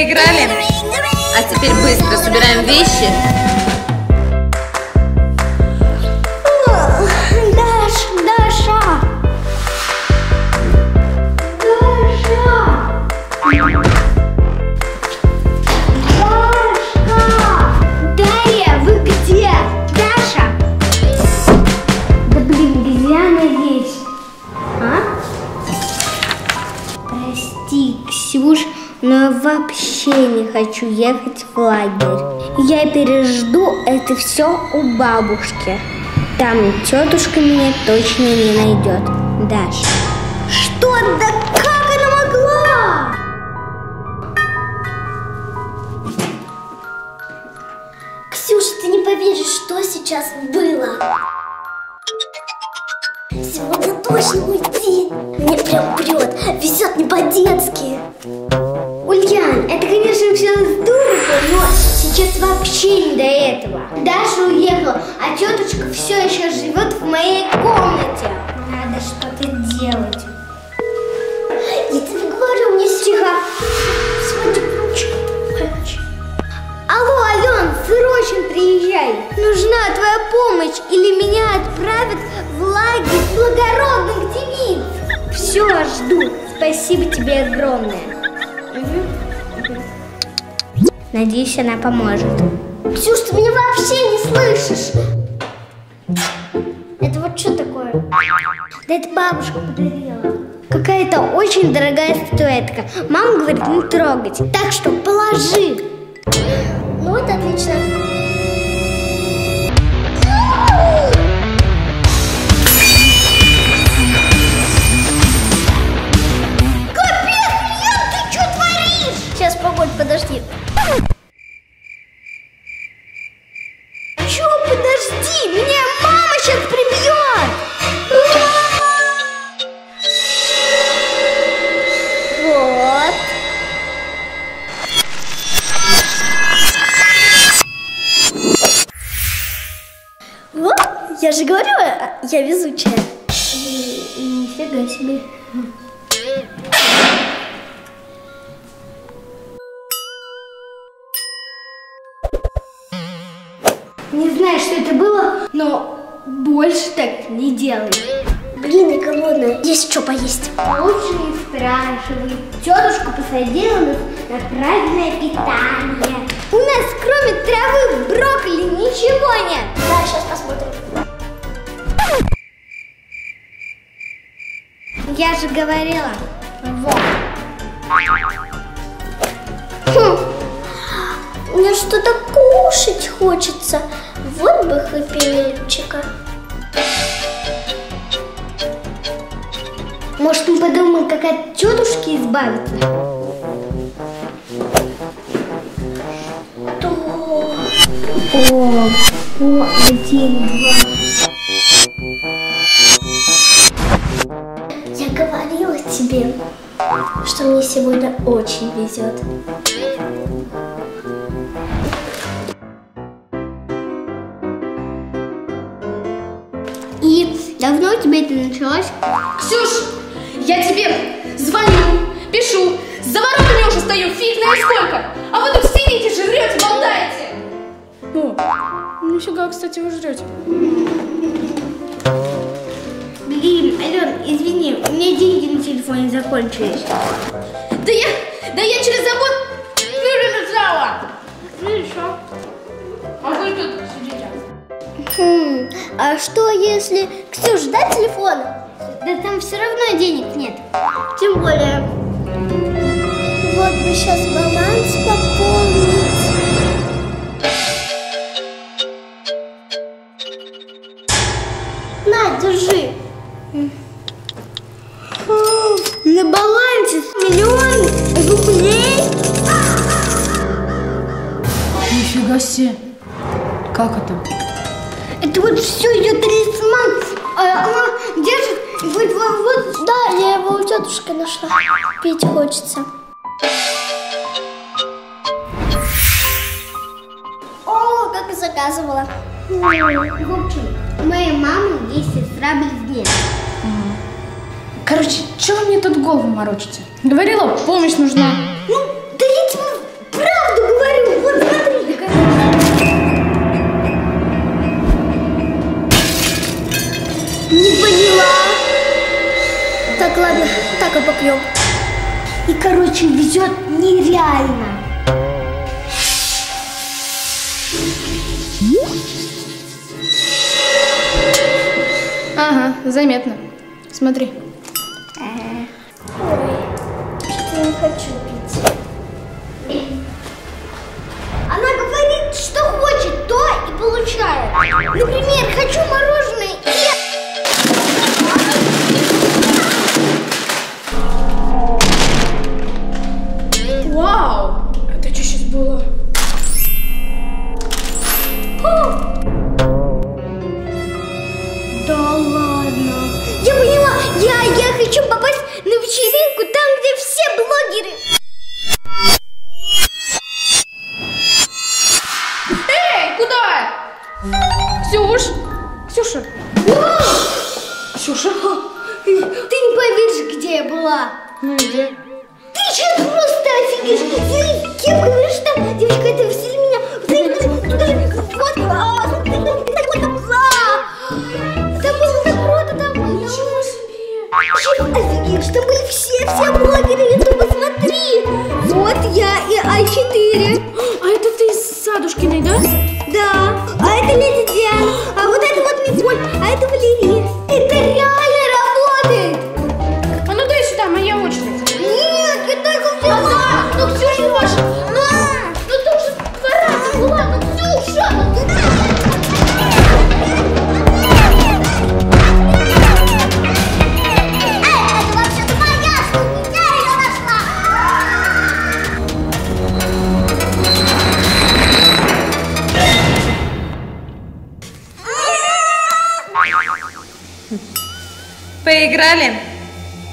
поиграли? А теперь быстро собираем вещи. Хочу ехать в лагерь. Я пережду это все у бабушки. Там тетушка меня точно не найдет. Даша. Что? Да как она могла? Ксюша, ты не поверишь, что сейчас было. Сегодня точно день. Мне прям прет. Везет не по-детски. Ульян, это, конечно, все здорово, но сейчас вообще не до этого. Даша уехала, а тетушка все еще живет в моей комнате. Надо что-то делать. Я тебе говорю, мне тихо. Ключ. Ключ. Алло, Ален, срочно приезжай. Нужна твоя помощь или меня отправят в лагерь благородных девиц. Все, жду. Спасибо тебе огромное. Надеюсь, она поможет. Ксюш, ты меня вообще не слышишь. Это вот что такое? Да это бабушка подарила. Какая-то очень дорогая статуэтка. Мама говорит, не трогать. Так что положи. Ну вот отлично. Я везучая. Нифига себе. Не знаю, что это было, но больше так не делай. Блин, я голодная. Есть что поесть. Лучше не спрашивай. Тетушка посадила нас на правильное питание. Же говорила. Вот. Хм. Мне что-то кушать хочется. Вот бы хэппи Может, мы подумаем, как от тетушки избавиться? То... О, о, один, два. Тебе, что мне сегодня очень везет. И давно у тебя это началось? Ксюш, я тебе звоню, пишу, за воротами уже стою, фиг знает сколько. А вы тут сидите, жрете, болтаете. О, нифига, кстати, вы жрете. Ален, извини, у меня деньги на телефоне закончились. Да я, да я через забот перелетала. Ну и что? А вы тут сидите. Хм, а что если... Ксюш, дай телефон. Да там все равно денег нет. Тем более... Вот бы сейчас баланс пополнить. На, держи. Себе. Как это? Это вот все идет талисман, а она держит и говорит, вот, вот. Да, я его у тетушки нашла. Пить хочется. О, как и заказывала. В общем, у моей мамы есть сестра-близнец. Короче, чего вы мне тут голову морочите? Говорила, помощь нужна. Нереально. Ага, заметно. Смотри. Что не хочу пить. Она говорит, что хочет, то и получает. Например, хочу мороженое Смотри, кем говоришь там? Девочка, это Василий меня. Вот, а, смотри, а. Там было так круто, там. Ничего себе! Офигеешь, там были все, все блогеры Ютуба, смотри. Вот я и А4.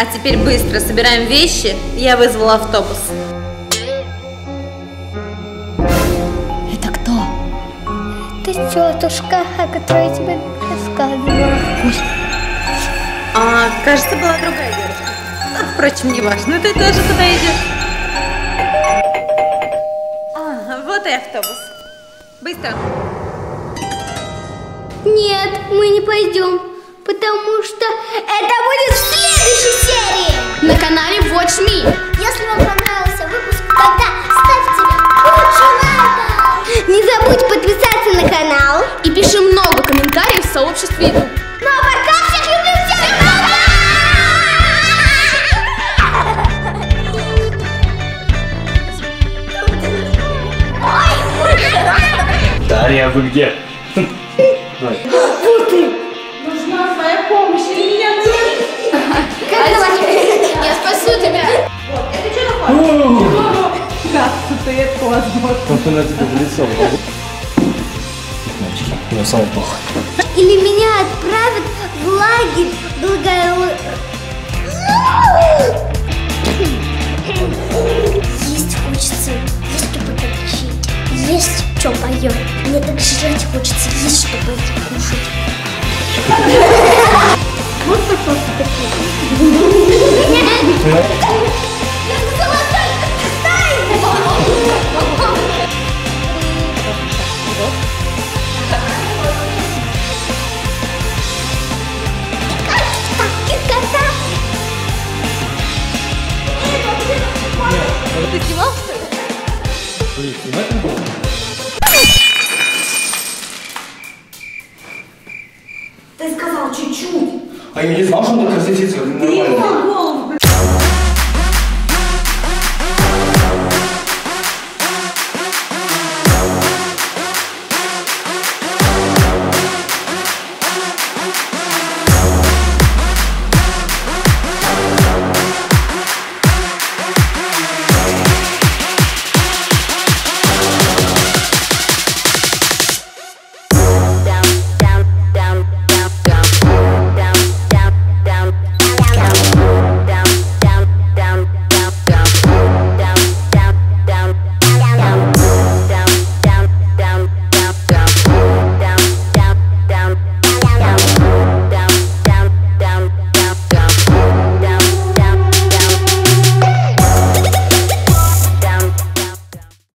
А теперь быстро собираем вещи. Я вызвала автобус. Это кто? Это тетушка, о которой я тебе рассказывала. А, кажется, была другая девушка. А, впрочем, не важно. Ты тоже туда идешь. А, вот и автобус. Быстро. Нет, мы не пойдем, потому что это будет в следующей серии. На канале Watch Me. Если вам понравился выпуск, тогда ставьте лучше лайк. Не забудь подписаться на канал. И пиши много комментариев в сообществе YouTube. Ну а пока всех люблю, всех Дарья, вы где? Ой, Просто на тебе в лицо. Я сам плохо. Или меня отправят в лагерь благо... Ты сказал чуть-чуть. А я не знал, что он так красивый, нормально.